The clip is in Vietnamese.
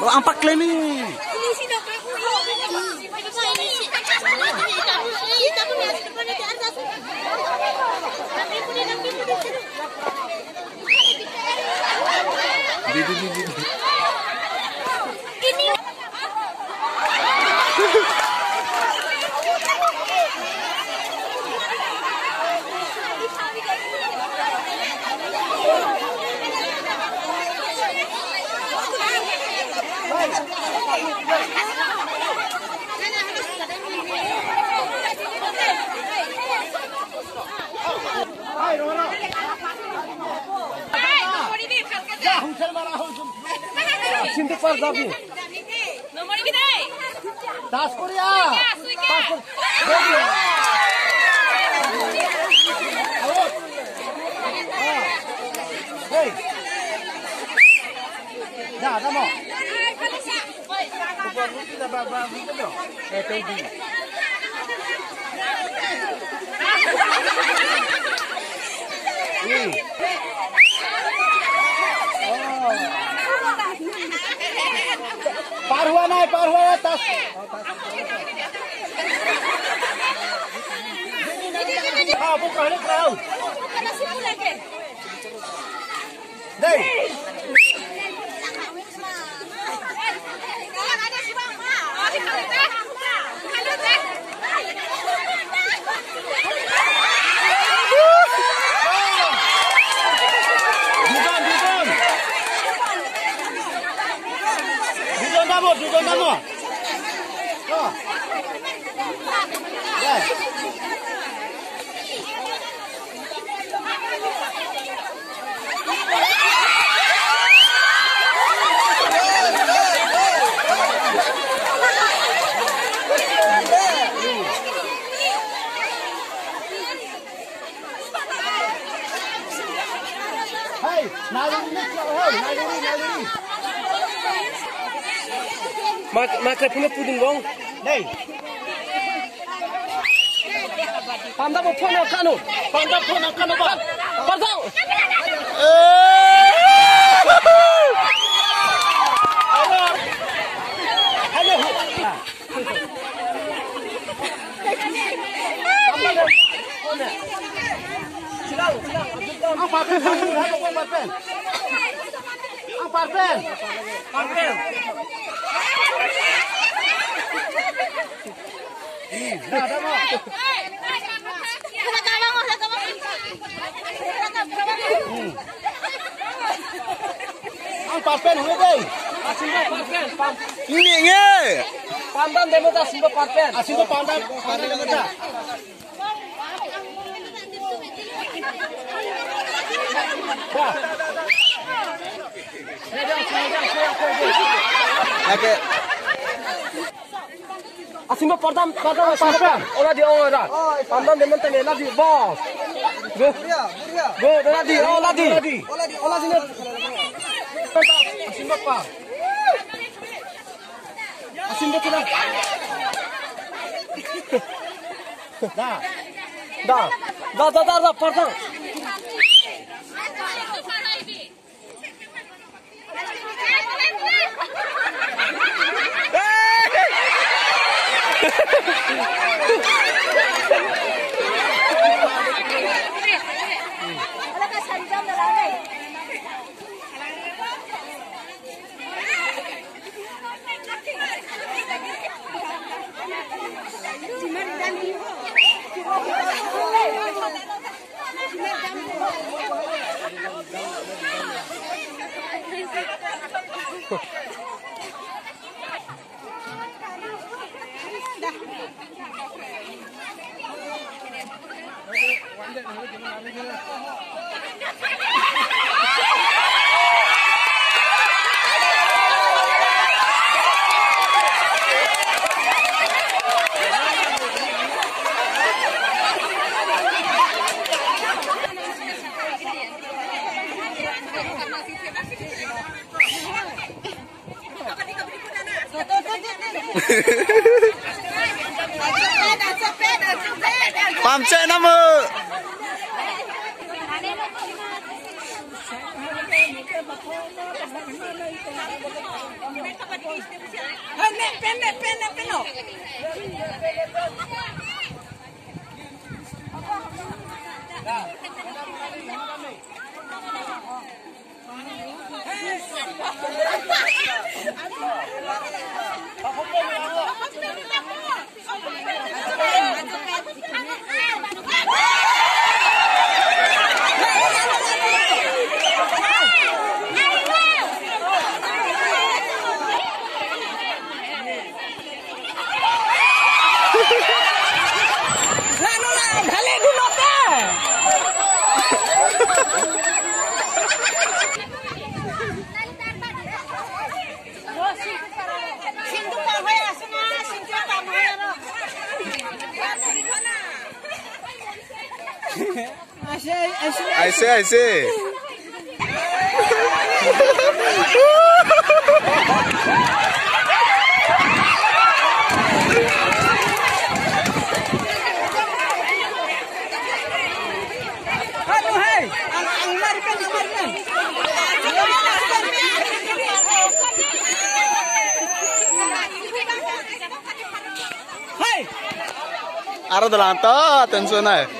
Oh, ang pakle ni. পার যাবি দাস করিয়া যা যাবো এটাই দিই Pak naik, Pak Ruwa atas. Ah, bukan ini nasi lagi. kamu, dukung kamu. Tuh. Yes. Mak makre punya puding gong. Nei. Panda mo phone kanu. Panda phone kanu ba. Panda. Ang parpen, ang parpen. Ang parpen. Parpen. pampen hule Oke. Assim, portam, portam, portam. Olha de ora. Andam de monte nela de boss. Go. Go, olha de, olha de. Olha de, olha de. Assim, papá. Assim, de que dá. Dá. Dá, dá, dá, dá, portam. Hehehehe Phạm sẽ năm mươi. Penne, penne, penne, penne. see, I see. I see, I see. Arah delantar, tensionnya.